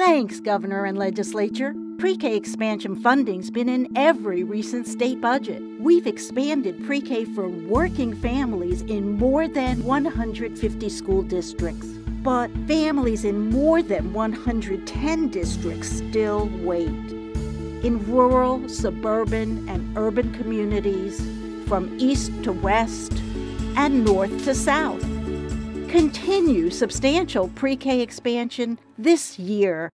Thanks, Governor and Legislature. Pre K expansion funding's been in every recent state budget. We've expanded pre K for working families in more than 150 school districts. But families in more than 110 districts still wait. In rural, suburban, and urban communities, from east to west and north to south. Continue substantial pre K expansion this year